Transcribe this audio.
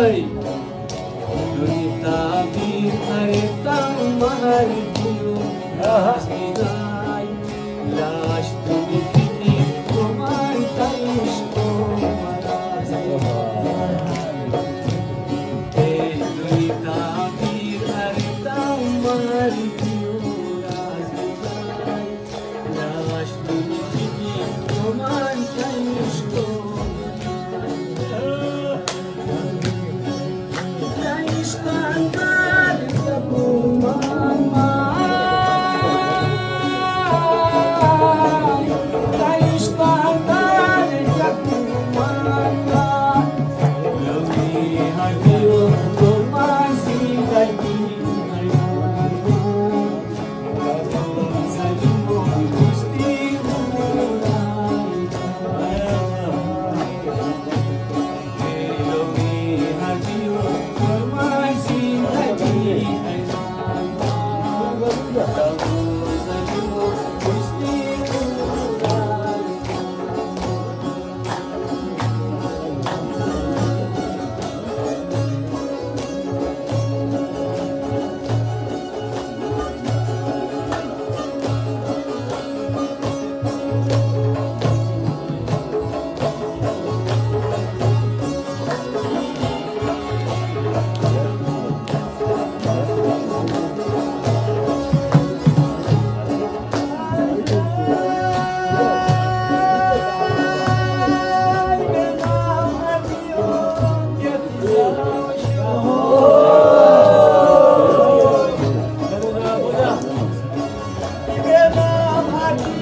নাই Donita bi harita mahal diyo oh, Rahas está Давай!